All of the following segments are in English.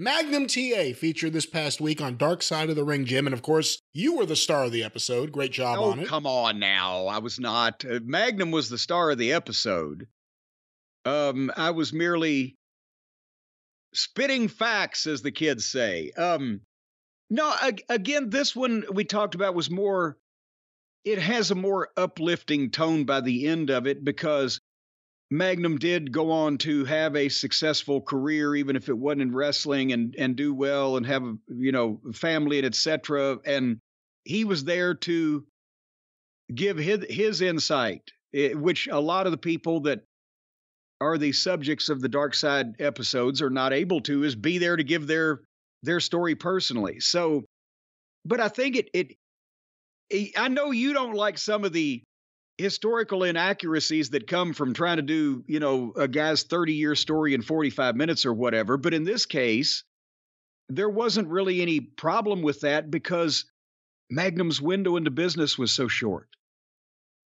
Magnum TA featured this past week on Dark Side of the Ring, Jim. And of course, you were the star of the episode. Great job oh, on it. Come on now. I was not. Uh, Magnum was the star of the episode. Um, I was merely spitting facts, as the kids say. Um, no, ag- again, this one we talked about was more, it has a more uplifting tone by the end of it because Magnum did go on to have a successful career, even if it wasn't in wrestling, and and do well and have you know family and etc. And he was there to give his his insight, eh, which a lot of the people that are the subjects of the dark side episodes are not able to, is be there to give their their story personally. So, but I think it it. eh, I know you don't like some of the historical inaccuracies that come from trying to do, you know, a guy's 30 year story in 45 minutes or whatever. But in this case, there wasn't really any problem with that because Magnum's window into business was so short.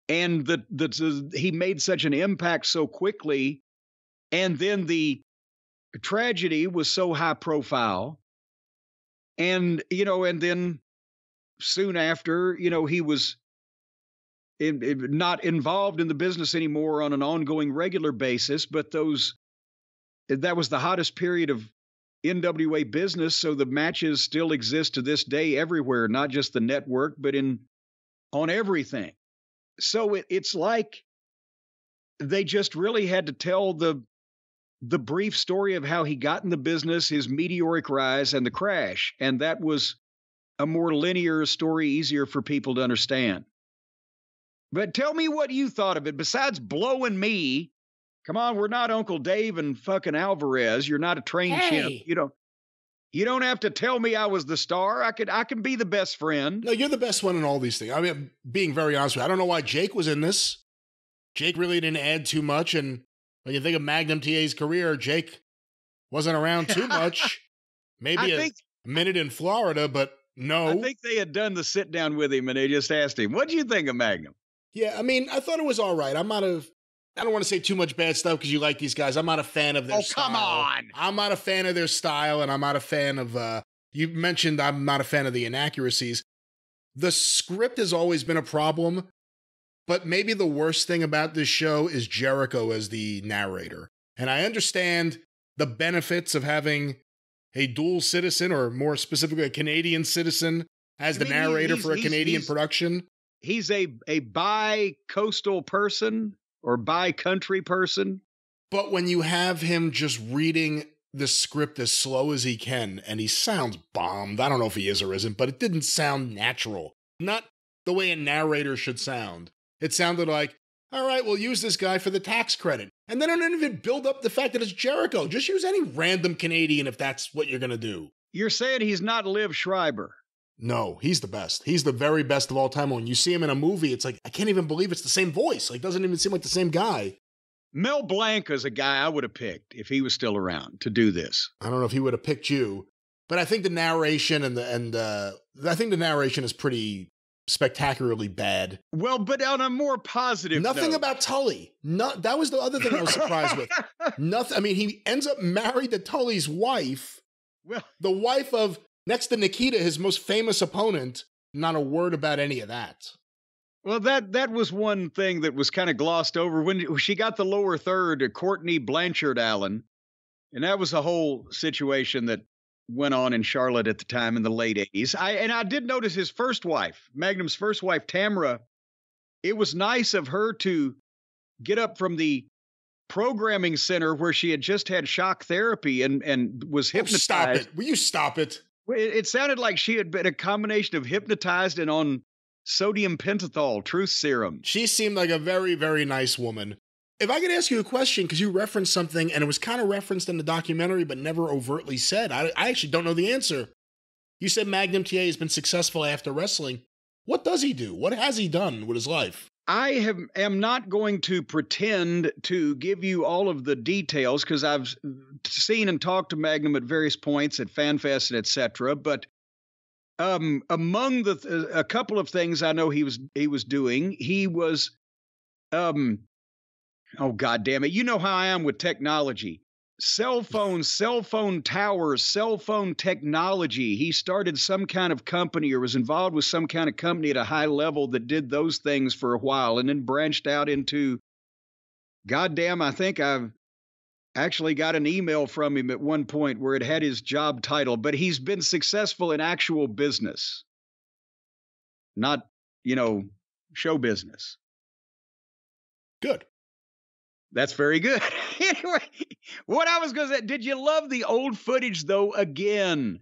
And that the, he made such an impact so quickly. And then the tragedy was so high profile. And, you know, and then soon after, you know, he was in, in- not involved in the business anymore on an ongoing regular basis but those that was the hottest period of NWA business so the matches still exist to this day everywhere not just the network but in on everything. So it, it's like they just really had to tell the the brief story of how he got in the business his meteoric rise and the crash and that was a more linear story easier for people to understand but tell me what you thought of it. Besides blowing me, come on, we're not Uncle Dave and fucking Alvarez. You're not a trained chimp. You don't. You don't have to tell me I was the star. I could. I can be the best friend. No, you're the best one in all these things. I mean, being very honest with you, I don't know why Jake was in this. Jake really didn't add too much. And when you think of Magnum TA's career, Jake wasn't around too much. Maybe I a think. minute in Florida, but no. I think they had done the sit down with him, and they just asked him, "What do you think of Magnum?" Yeah, I mean, I thought it was all right. I'm not a. I don't want to say too much bad stuff because you like these guys. I'm not a fan of their Oh, style. come on. I'm not a fan of their style, and I'm not a fan of. uh You mentioned I'm not a fan of the inaccuracies. The script has always been a problem, but maybe the worst thing about this show is Jericho as the narrator. And I understand the benefits of having a dual citizen, or more specifically, a Canadian citizen, as You the mean narrator for a Canadian production. He's a a bi coastal person or bi country person. But when you have him just reading the script as slow as he can, and he sounds bombed, I don't know if he is or isn't, but it didn't sound natural. Not the way a narrator should sound. It sounded like, all right, we'll use this guy for the tax credit. And then I don't even build up the fact that it's Jericho. Just use any random Canadian if that's what you're going to do. You're saying he's not Liev Schreiber. No, he's the best. He's the very best of all time. When you see him in a movie, it's like, I can't even believe it's the same voice. Like, doesn't even seem like the same guy. Mel Blanc is a guy I would have picked if he was still around to do this. I don't know if he would have picked you, but I think the narration and the and uh, I think the narration is pretty spectacularly bad. Well, but on a more positive Nothing note. about Tully. Not that was the other thing I was surprised with. Nothing. I mean, he ends up married to Tully's wife, well, the wife of next to Nikita, his most famous opponent. Not a word about any of that. well, that that was one thing that was kind of glossed over when she got the lower third to Courtney Blanchard Allen, and that was a whole situation that went on in Charlotte at the time in the late '80s. I and I did notice his first wife, Magnum's first wife, Tamra. It was nice of her to get up from the programming center where she had just had shock therapy and and was Oh, hypnotized. stop it! Will you stop it? It, it sounded like she had been a combination of hypnotized and on sodium pentothal, truth serum. She seemed like a very, very nice woman. If I could ask you a question, because you referenced something and it was kind of referenced in the documentary but never overtly said, I, I actually don't know the answer. You said Magnum TA has been successful after wrestling. What does he do? What has he done with his life? I have, am not going to pretend to give you all of the details because I've seen and talked to Magnum at various points at FanFest and etc. But um, among the a couple of things I know he was he was doing, he was um, oh god damn it, you know how I am with technology. Cell phones, cell phone towers, cell phone technology. He started some kind of company or was involved with some kind of company at a high level that did those things for a while and then branched out into goddamn, I think I've actually got an email from him at one point where it had his job title, but he's been successful in actual business, not, you know, show business. Good. That's very good. anyway, what I was going to say, did you love the old footage though? Again,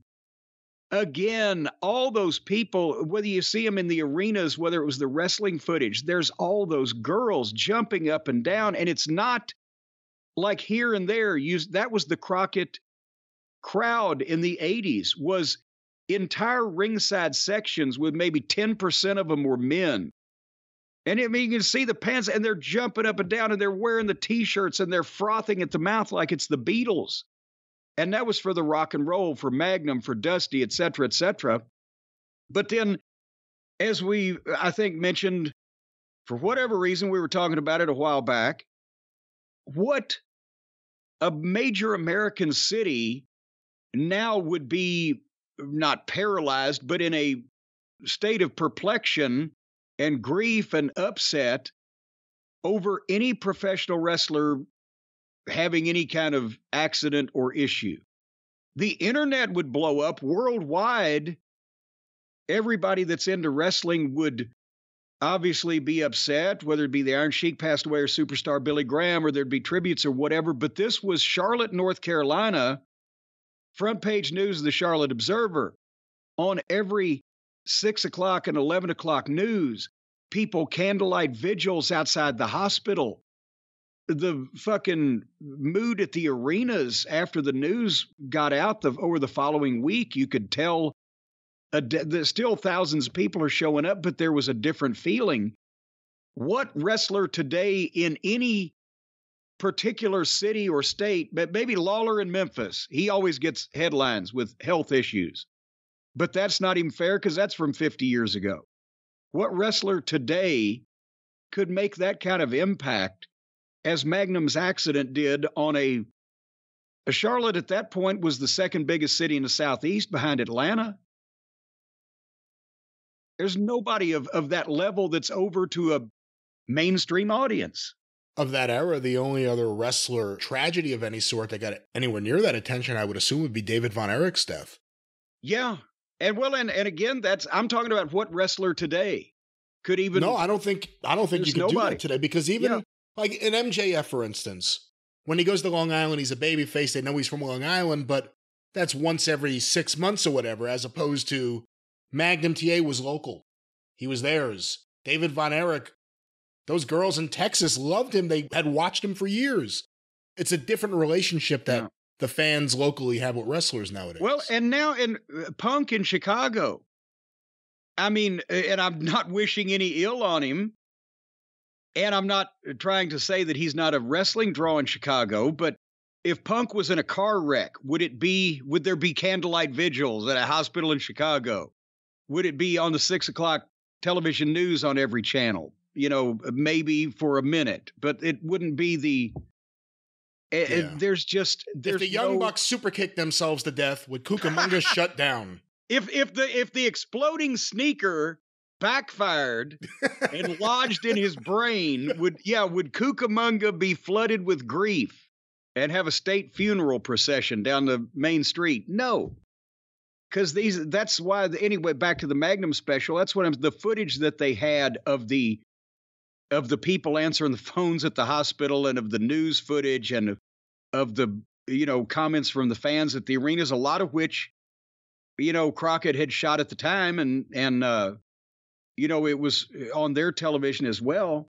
again, all those people, whether you see them in the arenas, whether it was the wrestling footage, there's all those girls jumping up and down, and it's not like here and there. You, that was the Crockett crowd in the 80s was entire ringside sections with maybe 10% of them were men and I mean, you can see the pants, and they're jumping up and down, and they're wearing the T-shirts, and they're frothing at the mouth like it's the Beatles. And that was for the rock and roll, for Magnum, for Dusty, et cetera, et cetera. But then, as we, I think, mentioned, for whatever reason, we were talking about it a while back. What a major American city now would be not paralyzed, but in a state of perplexion and grief and upset over any professional wrestler having any kind of accident or issue. The internet would blow up worldwide. Everybody that's into wrestling would obviously be upset, whether it be the Iron Sheik passed away or superstar Billy Graham, or there'd be tributes or whatever. But this was Charlotte, North Carolina, front page news of the Charlotte Observer on every six o'clock and 11 o'clock news, people candlelight vigils outside the hospital. The fucking mood at the arenas after the news got out the, over the following week, you could tell a, still thousands of people are showing up, but there was a different feeling. What wrestler today in any particular city or state, but maybe Lawler in Memphis, he always gets headlines with health issues. But that's not even fair because that's from 50 years ago. What wrestler today could make that kind of impact as Magnum's accident did on a, a Charlotte at that point was the second biggest city in the Southeast behind Atlanta. There's nobody of, of that level that's over to a mainstream audience. Of that era, the only other wrestler tragedy of any sort that got anywhere near that attention, I would assume, would be David Von Erich's death. Yeah, and well, and, and again, that's I'm talking about what wrestler today could even. No, I don't think I don't think you can nobody. do that today because even yeah. like in MJF, for instance, when he goes to Long Island, he's a baby face. They know he's from Long Island, but that's once every six months or whatever, as opposed to Magnum TA was local. He was theirs. David Von Erich, those girls in Texas loved him. They had watched him for years. It's a different relationship that yeah the fans locally have with wrestlers nowadays. Well, and now in uh, Punk in Chicago, I mean, and I'm not wishing any ill on him. And I'm not trying to say that he's not a wrestling draw in Chicago, but if Punk was in a car wreck, would it be, would there be candlelight vigils at a hospital in Chicago? Would it be on the six o'clock television news on every channel? You know, maybe for a minute, but it wouldn't be the yeah. there's just there's if the Young no, Bucks super kick themselves to death, would Cucamonga shut down? If if the if the exploding sneaker backfired and lodged in his brain, would yeah, would Cucamonga be flooded with grief and have a state funeral procession down the main street? No. Because these that's why the, anyway, back to the Magnum special, that's what I'm the footage that they had of the of the people answering the phones at the hospital and of the news footage and of, the you know comments from the fans at the arenas a lot of which you know crockett had shot at the time and and uh you know it was on their television as well.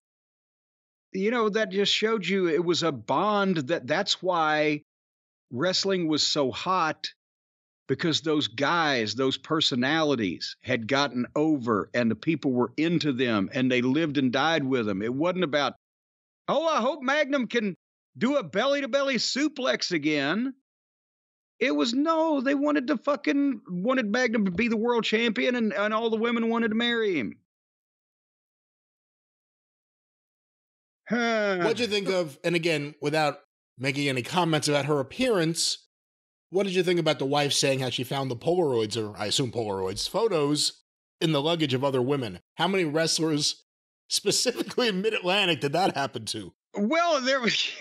You know that just showed you it was a bond that that's why wrestling was so hot because those guys, those personalities had gotten over and the people were into them and they lived and died with them. It wasn't about, oh, I hope Magnum can do a belly to belly suplex again. It was no, they wanted to fucking wanted Magnum to be the world champion and, and all the women wanted to marry him. What'd you think of, and again, without making any comments about her appearance. What did you think about the wife saying how she found the Polaroids, or I assume Polaroids, photos in the luggage of other women? How many wrestlers, specifically in Mid Atlantic, did that happen to? Well, there was.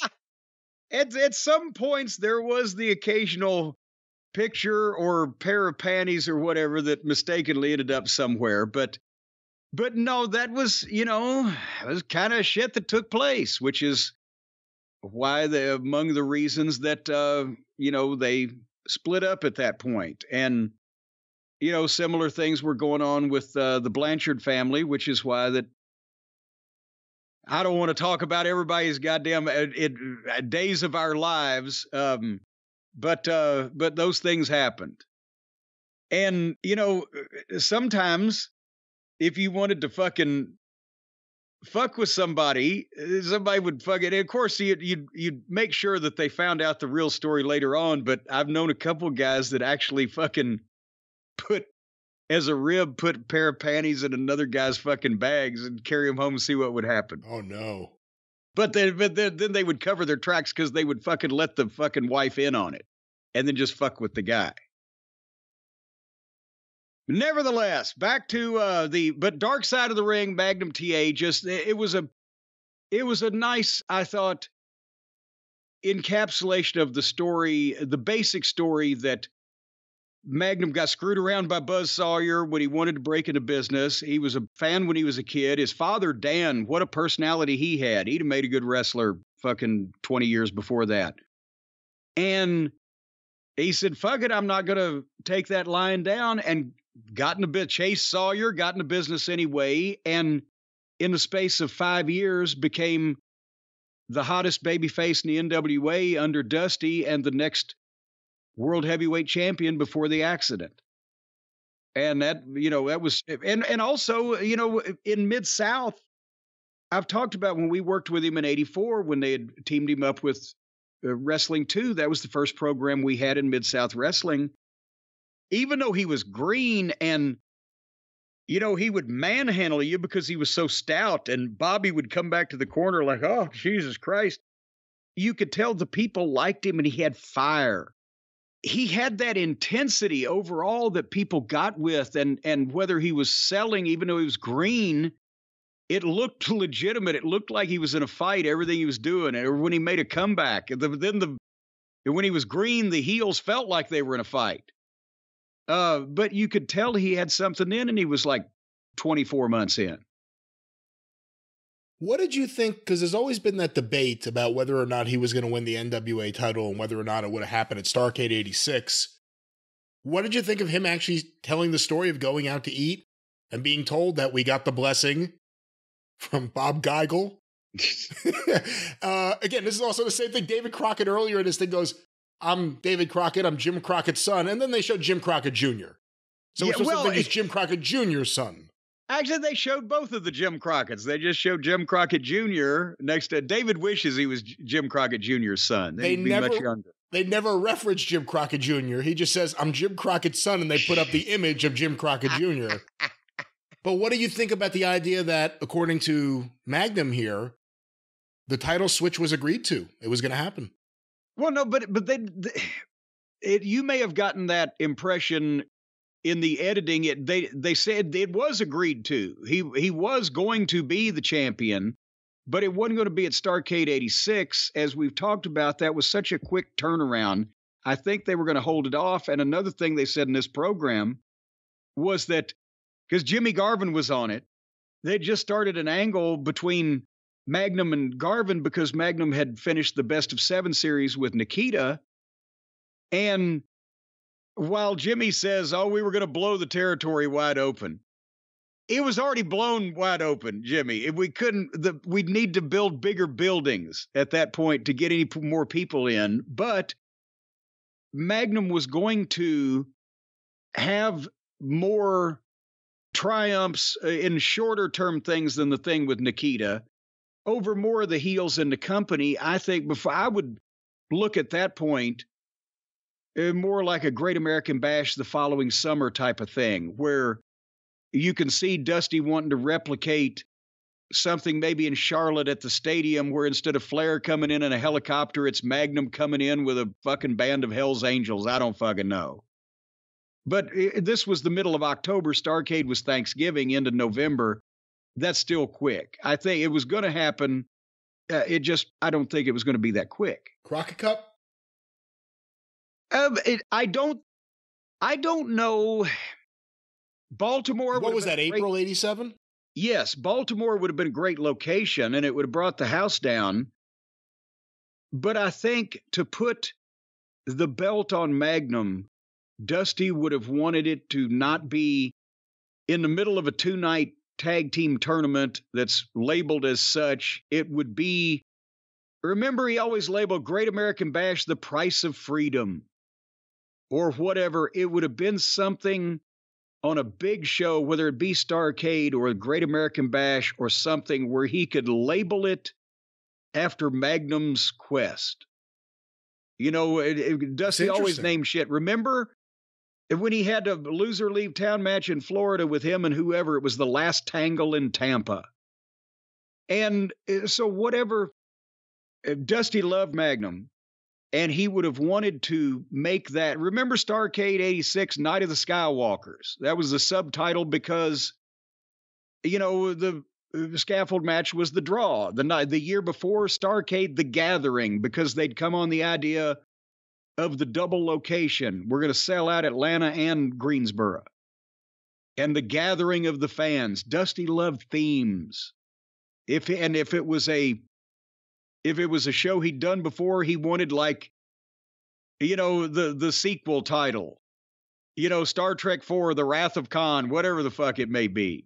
at, at some points, there was the occasional picture or pair of panties or whatever that mistakenly ended up somewhere. But but no, that was, you know, it was kind of shit that took place, which is why the among the reasons that uh, you know, they split up at that. And you know, similar things were going on with uh, the Blanchard family, which is why that I don't want to talk about everybody's goddamn uh, it, it, uh, days of our lives. Um, but uh, but those things happened, and you know uh, sometimes if you wanted to fucking fuck with somebody, uh, somebody would fuck it. And of course, you'd, you'd you'd make sure that they found out the real story later on. But I've known a couple guys that actually fucking put as a rib, put a pair of panties in another guy's fucking bags and carry them home and see what would happen. Oh no! But then, but then, then they would cover their tracks because they would fucking let the fucking wife in on it, and then just fuck with the guy. Nevertheless, back to uh, the but dark side of the ring, Magnum TA. Just it was a, it was a nice, I thought, encapsulation of the story, the basic story that Magnum got screwed around by Buzz Sawyer when he wanted to break into business. He was a fan when he was a kid. His father, Dan, what a personality he had. He'd have made a good wrestler fucking 20 years before that. And he said, fuck it, I'm not going to take that line down. And got in a bit, Chase Sawyer got into business anyway. And in the space of five years, became the hottest babyface in the NWA under Dusty and the next world heavyweight champion before the accident. And that, you know, that was, and, and also, you know, in Mid South, I've talked about when we worked with him in 84, when they had teamed him up with uh, Wrestling 2. That was the first program we had in Mid South Wrestling. Even though he was green and, you know, he would manhandle you because he was so stout, and Bobby would come back to the corner like, oh, Jesus Christ. You could tell the people liked him and he had fire. He had that intensity overall that people got with and and whether he was selling even though he was green it looked legitimate. It looked like he was in a fight everything he was doing or when he made a comeback. The, then the when he was green the heels felt like they were in a fight uh, but you could tell he had something in and he was like 24 months in what did you think? Because there's always been that debate about whether or not he was going to win the NWA title and whether or not it would have happened at Starcade 86. What did you think of him actually telling the story of going out to eat and being told that we got the blessing from Bob Geigel? uh, again, this is also the same thing. David Crockett earlier in this thing goes, I'm David Crockett, I'm Jim Crockett's son. And then they showed Jim Crockett Jr. So yeah, it's well, to think he's Jim Crockett Jr.'s son. Actually, they showed both of the Jim Crockett's. They just showed Jim Crockett Jr. next to David. Wishes he was Jim Crockett Jr.'s son. They never, much younger. They never reference Jim Crockett Jr. He just says, "I'm Jim Crockett's son," and they put up the image of Jim Crockett Jr. but what do you think about the idea that, according to Magnum here, the title switch was agreed to? It was going to happen. Well, no, but but they, they it, you may have gotten that impression in the editing it they they said it was agreed to. He he was going to be the champion but it wasn't going to be at starcade 86 as we've talked about that was such a quick turnaround. I think they were going to hold it off and another thing they said in this program was that because jimmy garvin was on it they just started an angle between magnum and garvin because magnum had finished the best of seven series with nikita and while Jimmy says, "Oh, we were going to blow the territory wide open," it was already blown wide open, Jimmy. If we couldn't, the, we'd need to build bigger buildings at that point to get any more people in. But Magnum was going to have more triumphs uh, in shorter term things than the thing with Nikita over more of the heels in the company. I think before I would look at that point uh, more like a Great American Bash the following summer type of thing, where you can see Dusty wanting to replicate something maybe in Charlotte at the stadium where instead of Flair coming in in a helicopter, it's Magnum coming in with a fucking band of Hell's Angels. I don't fucking know. But it, this was the middle of October. Starcade was Thanksgiving into November. That's still quick. I think it was going to happen. Uh, it just, I don't think it was going to be that quick. Crockett Cup? Um, it, I don't, I don't know. Baltimore. What was that? Great, April '87. Yes, Baltimore would have been a great location, and it would have brought the house down. But I think to put the belt on Magnum, Dusty would have wanted it to not be in the middle of a two night tag team tournament that's labeled as such. It would be, remember, he always labeled Great American Bash the price of freedom or whatever. It would have been something on a big show, whether it be Starcade or Great American Bash or something, where he could label it after Magnum's Quest. You know, it, it, Dusty always named shit. Remember when he had a loser leave town match in Florida with him and whoever? It was the last tangle in Tampa. And uh, so, whatever, uh, Dusty loved Magnum and he would have wanted to make that. Remember Starcade 86, Night of the Skywalkers? That was the subtitle because, you know, the, the scaffold match was the draw. The night, the year before Starcade, The Gathering, because they'd come on the idea of the double location. We're going to sell out Atlanta and Greensboro. And the gathering of the fans. Dusty loved themes. If and if it was a if it was a show he'd done before, he wanted like, you know, the the sequel title, you know, Star Trek Four: The Wrath of Khan, whatever the fuck it may be.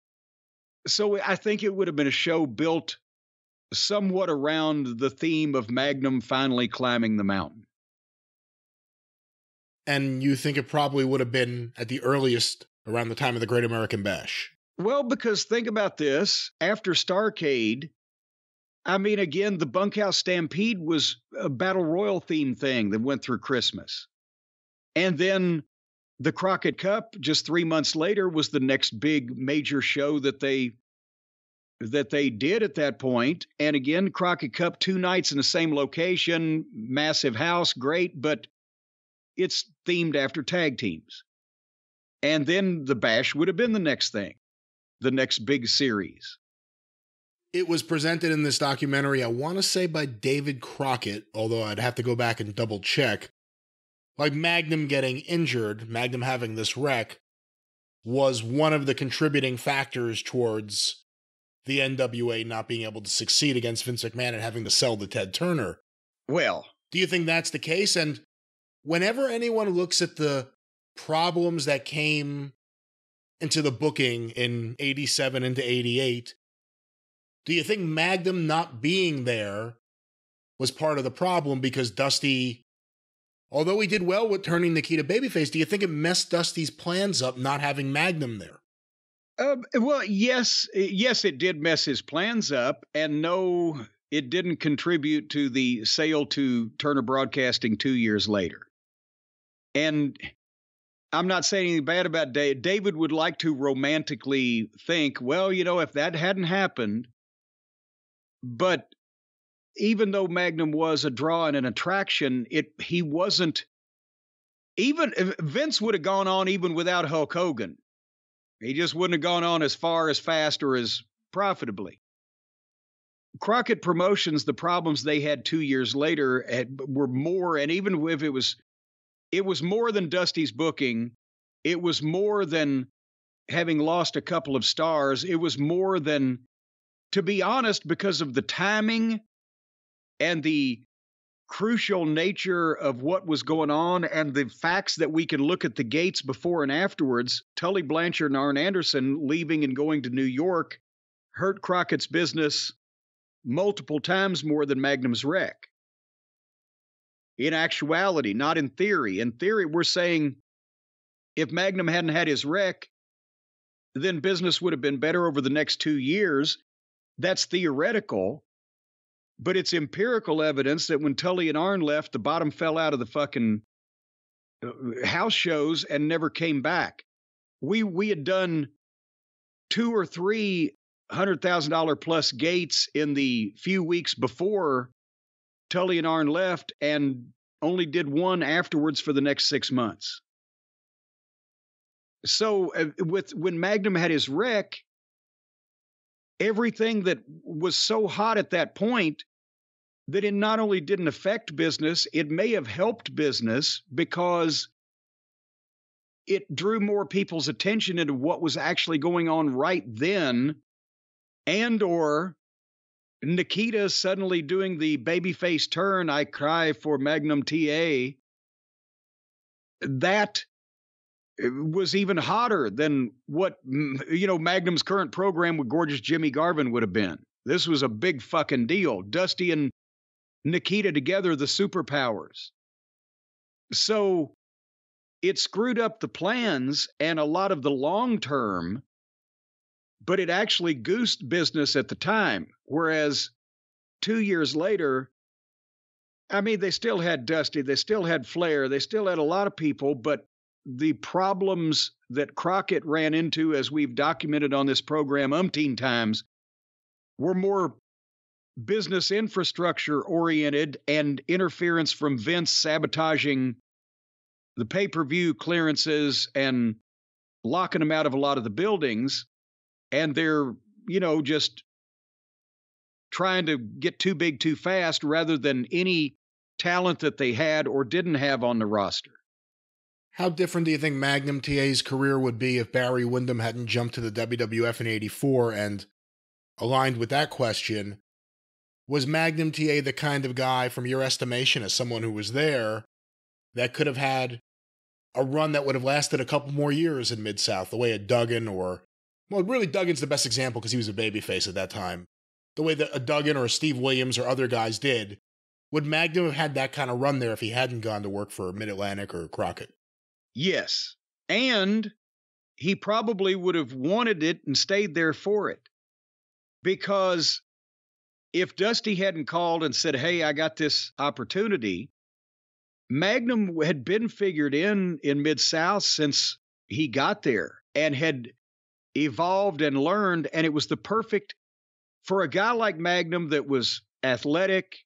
So I think it would have been a show built somewhat around the theme of Magnum finally climbing the mountain. And you think it probably would have been at the earliest around the time of the Great American Bash? Well, because think about this after Starcade, I mean, again, the Bunkhouse Stampede was a Battle Royal theme thing that went through Christmas. And then the Crockett Cup, just three months later, was the next big major show that they that they did at that point. And again, Crockett Cup, two nights in the same location, massive house, great, but it's themed after tag teams. And then the bash would have been the next thing, the next big series. It was presented in this documentary, I want to say by David Crockett, although I'd have to go back and double check. Like Magnum getting injured, Magnum having this wreck, was one of the contributing factors towards the NWA not being able to succeed against Vince McMahon and having to sell to Ted Turner. Well, do you think that's the case? And whenever anyone looks at the problems that came into the booking in 87 into 88, do you think Magnum not being there was part of the problem because Dusty, although he did well with turning Nikita babyface, do you think it messed Dusty's plans up not having Magnum there? Uh, well, yes, yes, it did mess his plans up, and no, it didn't contribute to the sale to Turner Broadcasting two years later. And I'm not saying anything bad about David. David would like to romantically think, well, you know, if that hadn't happened, but even though Magnum was a draw and an attraction, it he wasn't even Vince would have gone on even without Hulk Hogan. He just wouldn't have gone on as far as fast or as profitably. Crockett Promotions, the problems they had two years later had, were more, and even if it was, it was more than Dusty's booking. It was more than having lost a couple of stars. It was more than to be honest, because of the timing and the crucial nature of what was going on and the facts that we can look at the gates before and afterwards, Tully Blanchard and Arn Anderson leaving and going to New York hurt Crockett's business multiple times more than Magnum's wreck. In actuality, not in theory. In theory, we're saying if Magnum hadn't had his wreck, then business would have been better over the next two years that's theoretical, but it's empirical evidence that when Tully and Arn left, the bottom fell out of the fucking uh, house shows and never came back. We we had done two or three $100,000 plus gates in the few weeks before Tully and Arn left and only did one afterwards for the next six months. So uh, with when Magnum had his wreck, everything that was so hot at that point that it not only didn't affect business, it may have helped business because it drew more people's attention into what was actually going on right then and or Nikita suddenly doing the babyface turn, I cry for Magnum TA. That uh, was even hotter than what you know Magnum's current program with gorgeous Jimmy Garvin would have been. This was a big fucking deal. Dusty and Nikita together, the superpowers. So it screwed up the plans and a lot of the long term but it actually goosed business at the time. Whereas two years later, I mean, they still had Dusty, they still had Flair, they still had a lot of people, but the problems that Crockett ran into, as we've documented on this program umpteen times, were more business infrastructure oriented and interference from Vince sabotaging the pay per view clearances and locking them out of a lot of the buildings. And they're, you know, just trying to get too big too fast rather than any talent that they had or didn't have on the roster. How different do you think Magnum TA's career would be if Barry Windham hadn't jumped to the WWF in 84? And aligned with that question, was Magnum TA the kind of guy, from your estimation, as someone who was there, that could have had a run that would have lasted a couple more years in Mid South, the way a Duggan or well, really, Duggan's the best example because he was a babyface at that time. The way that a Duggan or a Steve Williams or other guys did. Would Magnum have had that kind of run there if he hadn't gone to work for Mid Atlantic or Crockett? Yes. And he probably would have wanted it and stayed there for it. Because if Dusty hadn't called and said, Hey, I got this opportunity, Magnum had been figured in in Mid South since he got there and had evolved and learned. And it was the perfect for a guy like Magnum that was athletic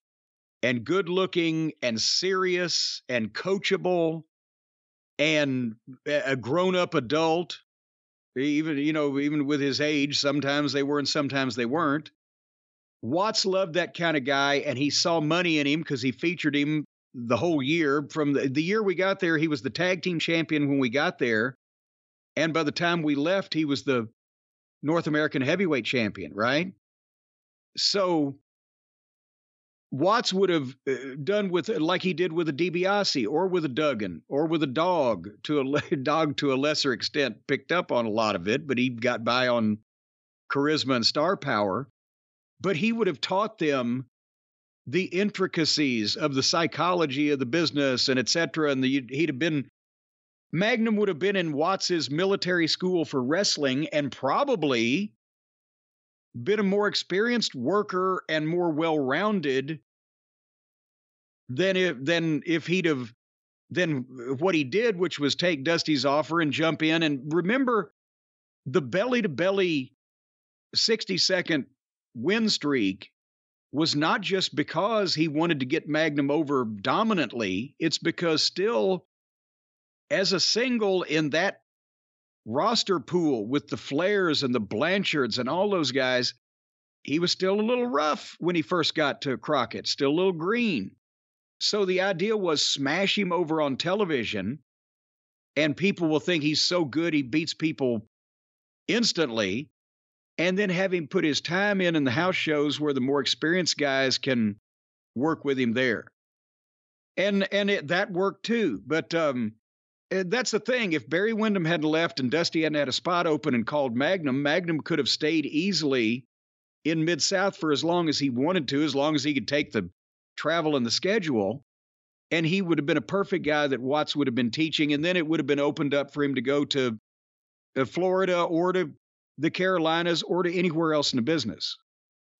and good looking and serious and coachable and a grown up adult. Even, you know, even with his age, sometimes they were and sometimes they weren't. Watts loved that kind of guy, and he saw money in him because he featured him the whole year. From the, the year we got there, he was the tag team champion when we got there. And by the time we left, he was the North American heavyweight champion, right? So Watts would have uh, done with like he did with a DiBiase or with a Duggan or with a dog to a dog to a lesser extent picked up on a lot of it, but he got by on charisma and star power. But he would have taught them the intricacies of the psychology of the business and et cetera. And the, he'd have been Magnum would have been in Watts's military school for wrestling and probably been a more experienced worker and more well-rounded than if than if he'd have than what he did, which was take Dusty's offer and jump in. And remember the belly to belly 60 second win streak was not just because he wanted to get Magnum over dominantly, it's because still as a single in that roster pool with the Flairs and the Blanchards and all those guys, he was still a little rough when he first got to Crockett, still a little green. So the idea was smash him over on television, and people will think he's so good he beats people instantly, and then have him put his time in in the house shows where the more experienced guys can work with him there. And and it, that worked too. But um, that's the thing. If Barry Windham hadn't left and Dusty hadn't had a spot open and called Magnum, Magnum could have stayed easily in Mid South for as long as he wanted to, as long as he could take the travel and the schedule. And he would have been a perfect guy that Watts would have been teaching. And then it would have been opened up for him to go to uh, Florida or to the Carolinas or to anywhere else in the business.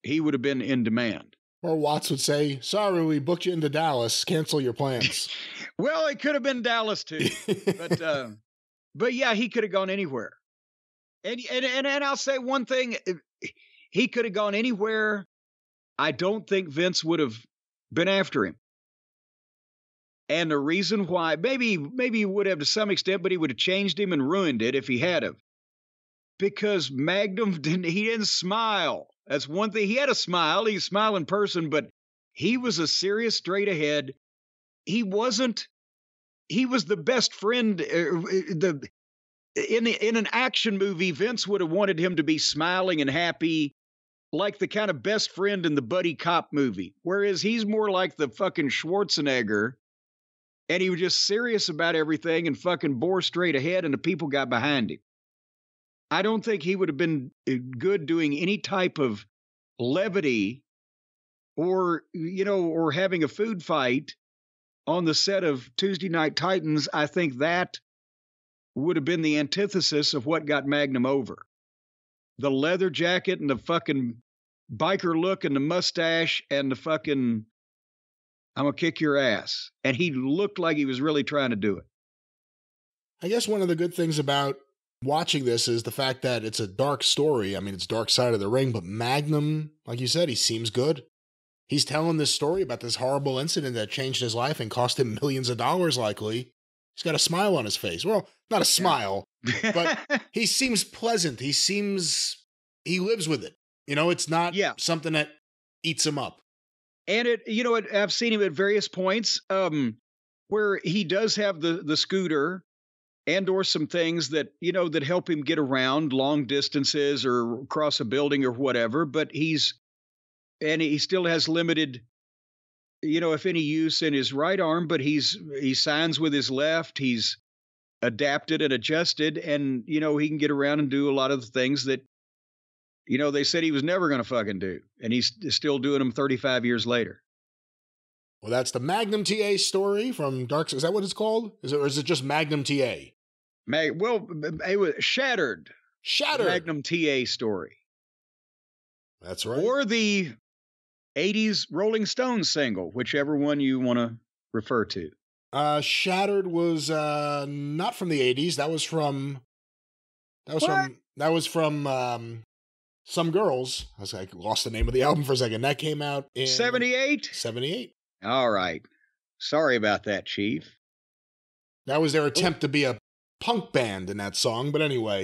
He would have been in demand. Or Watts would say, Sorry, we booked you into Dallas. Cancel your plans. well, it could have been Dallas too. but uh, but yeah, he could have gone anywhere. And, and and and I'll say one thing. he could have gone anywhere. I don't think Vince would have been after him. And the reason why, maybe, maybe he would have to some extent, but he would have changed him and ruined it if he had have. Because Magnum didn't, he didn't smile. That's one thing. He had a smile. He smiled in person, but he was a serious, straight ahead. He wasn't. He was the best friend. Uh, the in the, in an action movie, Vince would have wanted him to be smiling and happy, like the kind of best friend in the buddy cop movie. Whereas he's more like the fucking Schwarzenegger, and he was just serious about everything and fucking bore straight ahead, and the people got behind him. I don't think he would have been uh, good doing any type of levity or you know or having a food fight on the set of Tuesday Night Titans. I think that would have been the antithesis of what got Magnum over. The leather jacket and the fucking biker look and the mustache and the fucking I'm gonna kick your ass. And he looked like he was really trying to do it. I guess one of the good things about watching this is the fact that it's a dark story. I mean, it's dark side of the ring, but Magnum, like you said, he seems good. He's telling this story about this horrible incident that changed his life and cost him millions of dollars, likely. He's got a smile on his face. Well, not a smile, but he seems pleasant. He seems he lives with it. You know, it's not yeah. something that eats him up. And it, you know, it, I've seen him at various points um, where he does have the the scooter and or some things that you know that help him get around long distances or cross a building or whatever but he's and he still has limited you know if any use in his right arm but he's he signs with his left he's adapted and adjusted and you know he can get around and do a lot of the things that you know they said he was never going to fucking do and he's still doing them 35 years later well that's the magnum ta story from dark is that what it's called is it or is it just magnum ta Mag, well, it was Shattered. Shattered. Magnum TA story. That's right. Or the 80s Rolling Stones single, whichever one you want to refer to. Uh, Shattered was uh, not from the 80s. That was from. That was what? from. That was from um, some girls. I was like, lost the name of the album for a second. That came out in 78. 78. All right. Sorry about that, Chief. That was their oh. attempt to be a punk band in that song, but anyway.